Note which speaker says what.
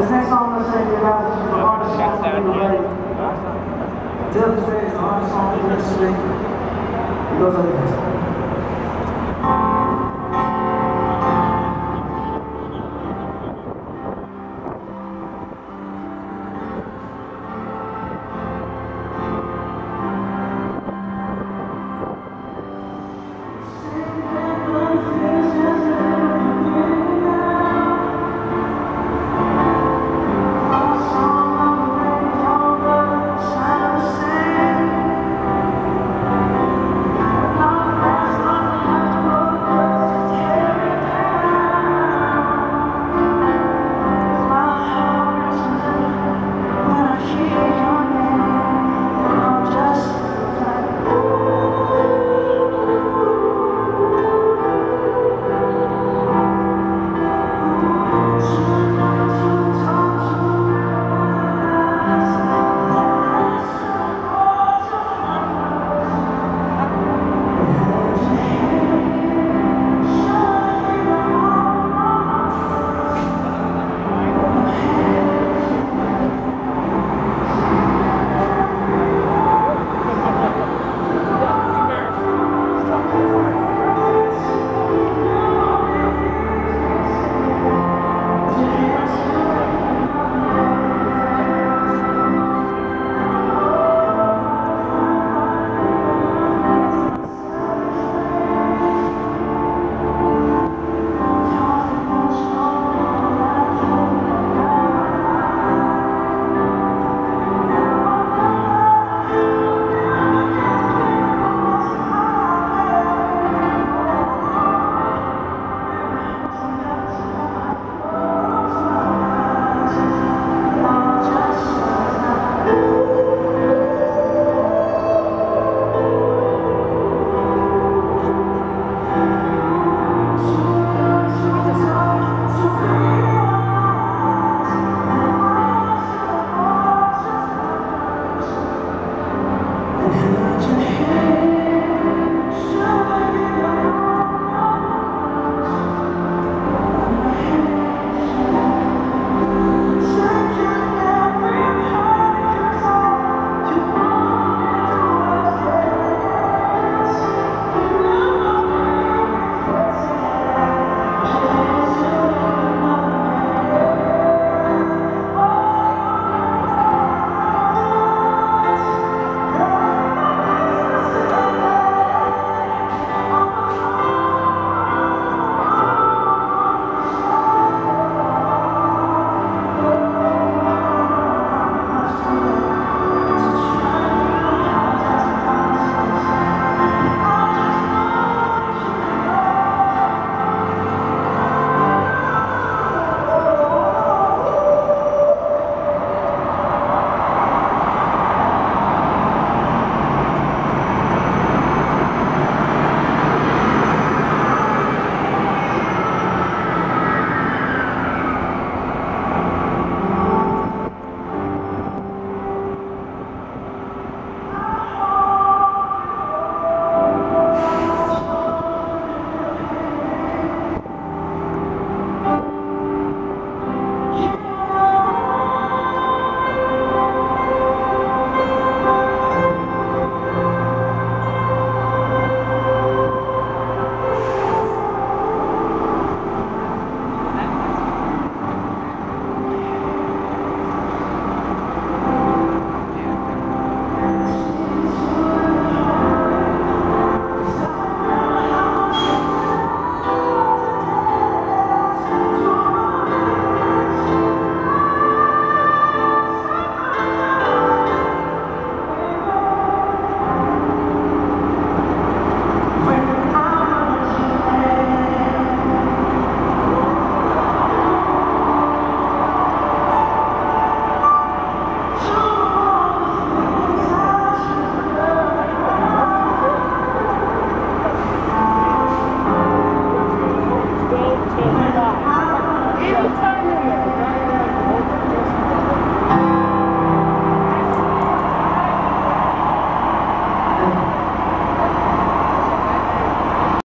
Speaker 1: This next song I'm going to sing to you guys is the hardest song for me to make. Till this day, is the hardest song for me to sing. It goes like this.